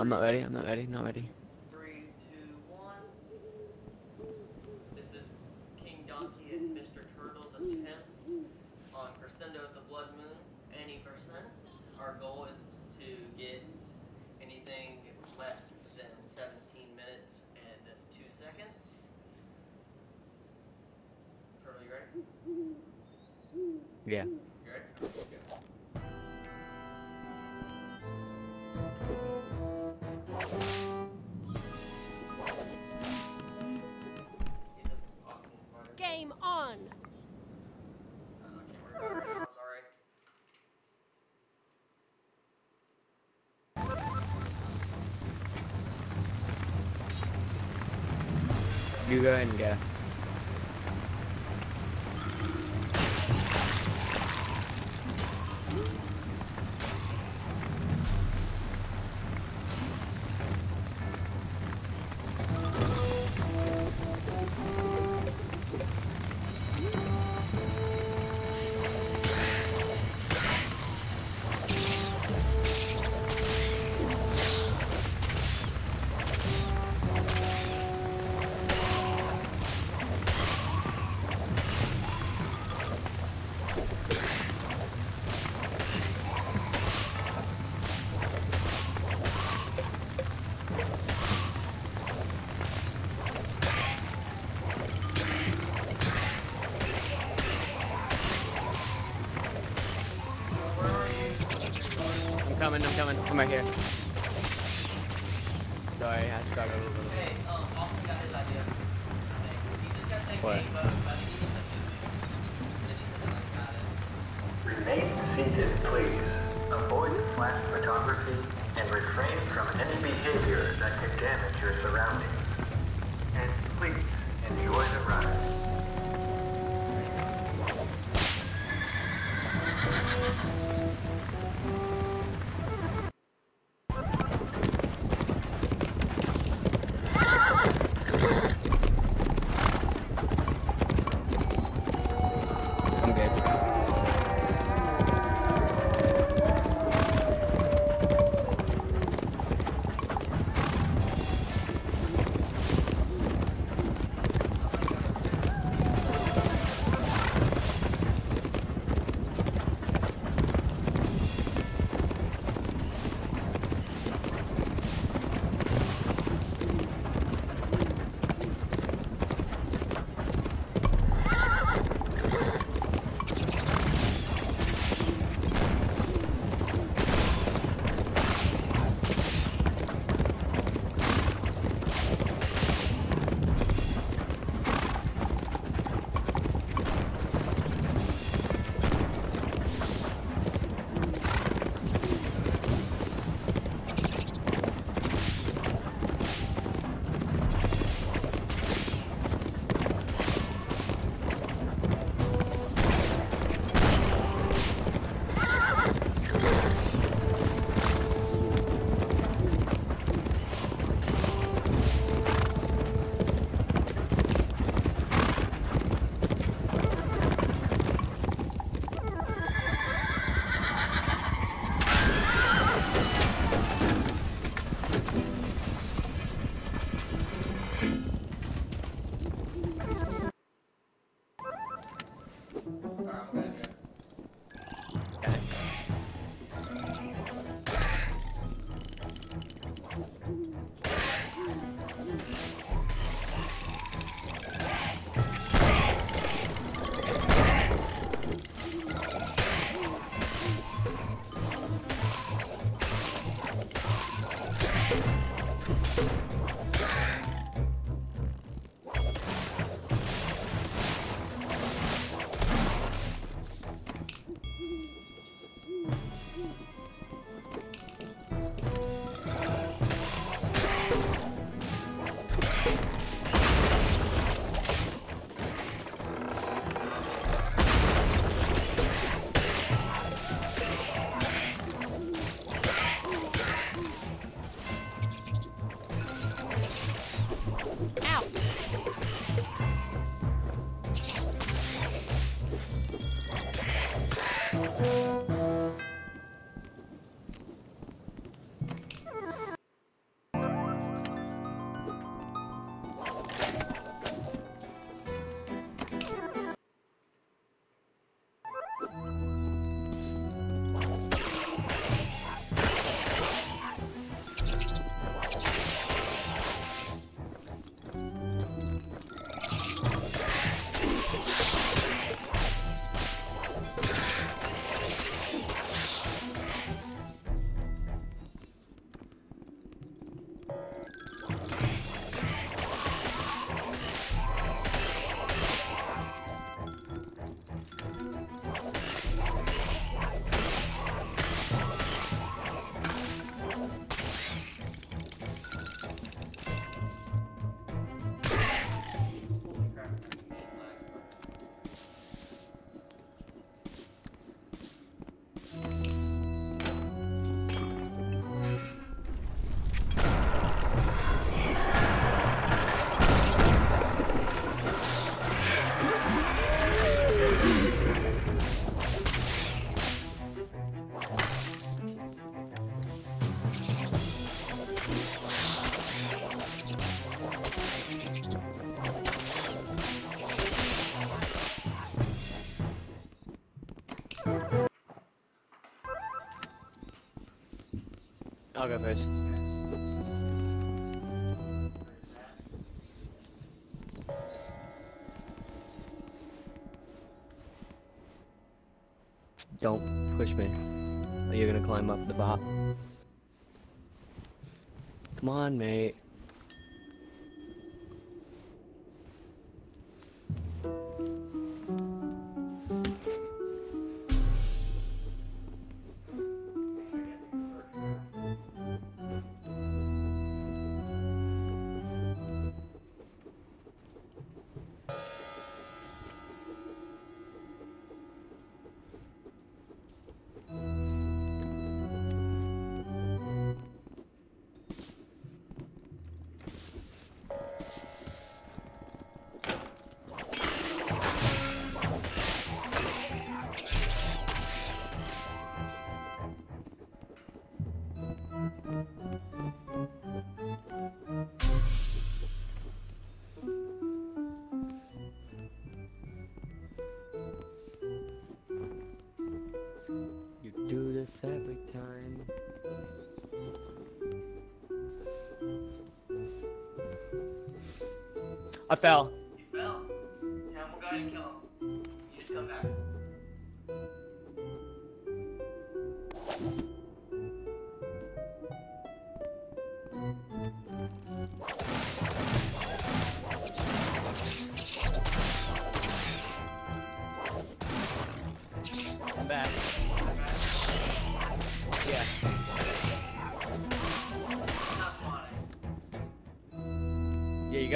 I'm not ready. I'm not ready. Not ready. Three, two, one. This is King Donkey and Mr. Turtle's attempt on Crescendo of the Blood Moon. Any percent. Our goal is to get anything less than 17 minutes and 2 seconds. Turtle, you ready? Yeah. You go ahead and go. Coming. I'm coming. I'm right here. Sorry, I struggled a little bit. Hey, um, Austin got his idea. Hey, he just kept saying What? game, but I think he needs a new Then he said, like, got it. Remain seated, please. Avoid flash photography and refrain from any behavior that could damage your surroundings. And please, enjoy the ride. I'll go first. Don't push me. Or you're gonna climb up the bot. Come on, mate. I fell.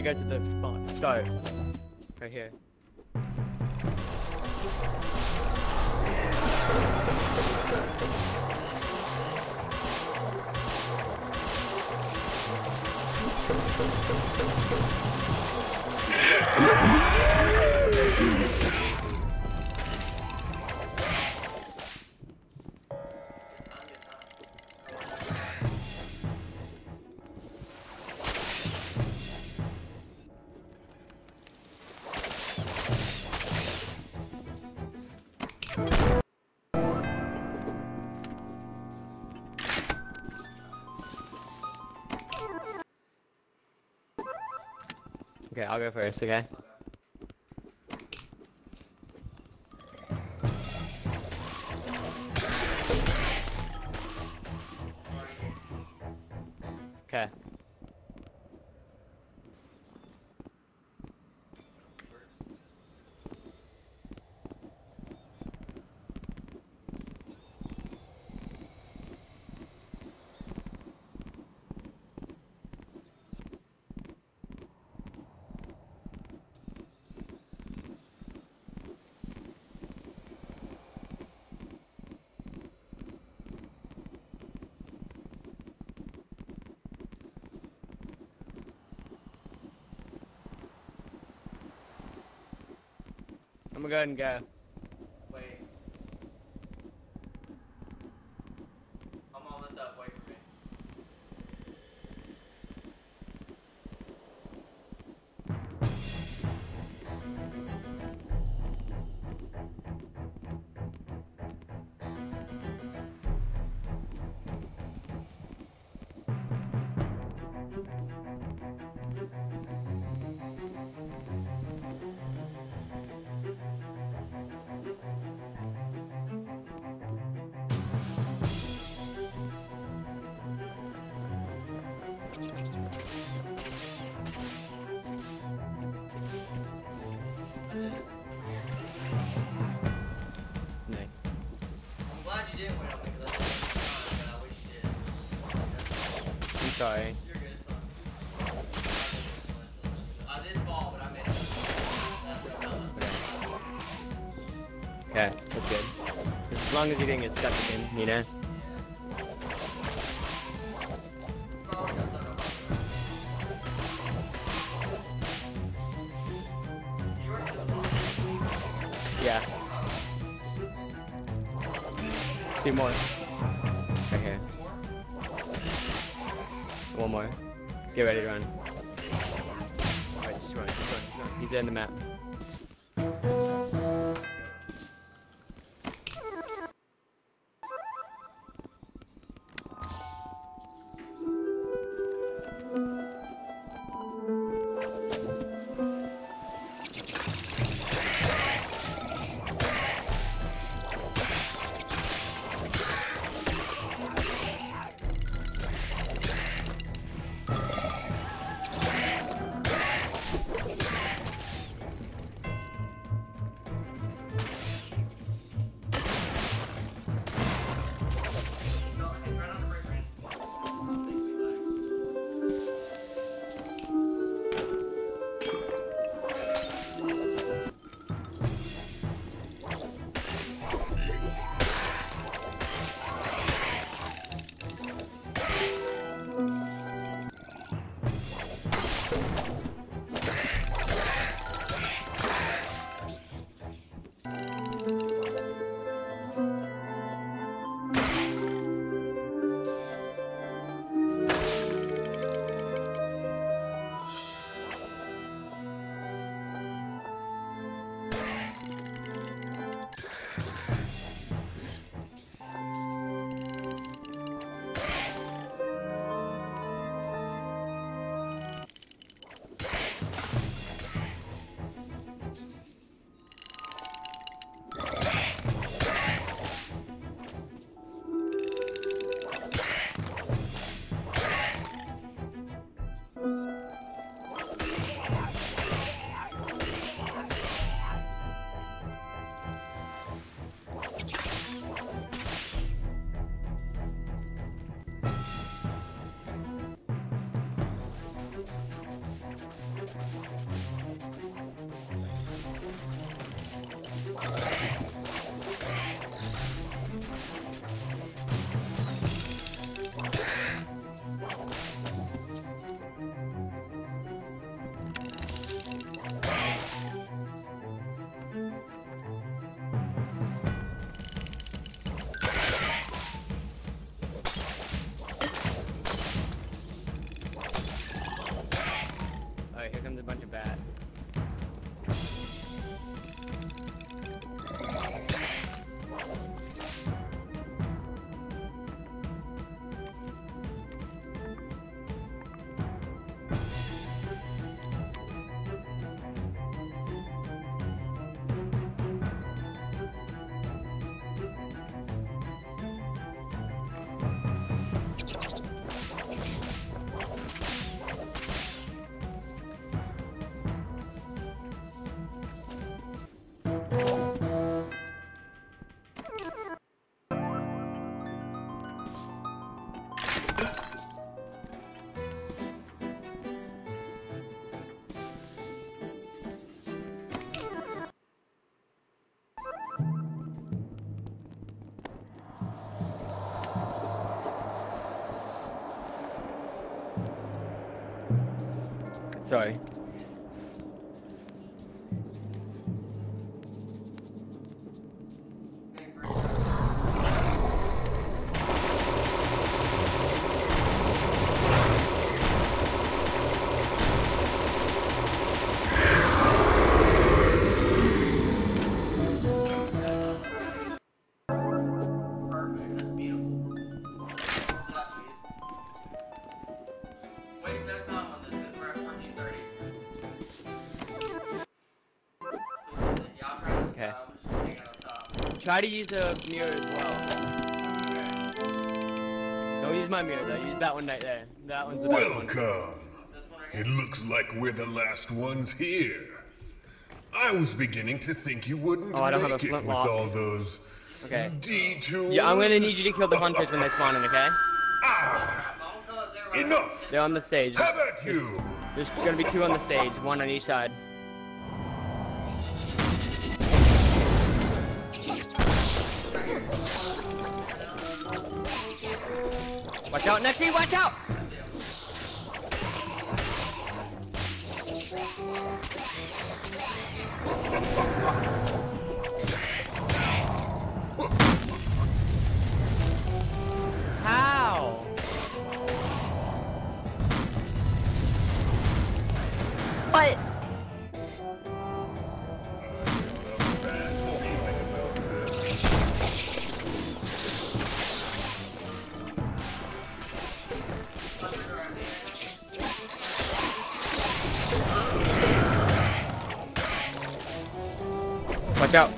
Gotta go to the spot. Start. Right here. Okay, I'll go first, okay? I'm gonna go ahead and go. I'm Okay, that's good. As long as you didn't get stuck again, you know? Probably got stuck on You already did the fall. Yeah. Two more. Get ready to run. Alright, just run, just run, just run. He's in the map. Sorry. That. Waste no time Try to use a mirror as well. Okay. Don't use my mirror though. Use that one right there. That one's the best. Welcome. This one It looks like we're the last ones here. I was beginning to think you wouldn't Oh, I don't make have a it with all those okay. detours. Yeah, I'm gonna need you to kill the hunters when they spawn in, okay? Ah, I'll tell it there right enough! They're on the stage. How about you? There's gonna be two on the stage, one on each side. Watch out, Nexie, watch out! Watch out.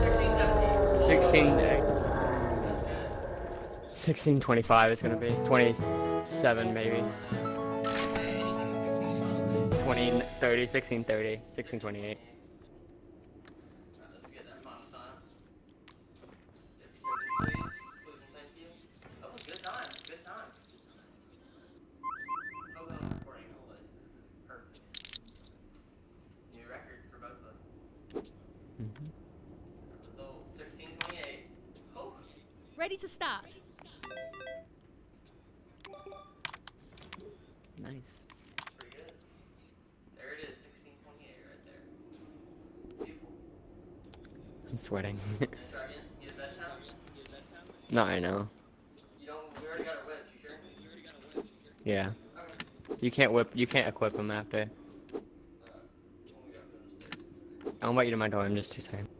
Sixteen, 16, seventeen. That's good. 16, 25 it's gonna be. 27 maybe. Anything in 16, 30, 16, 30, 16, 28. Got our whips, you sure? Yeah. You can't whip. You can't equip them after. When we got those there. I'll invite you to my door. I'm just too seconds.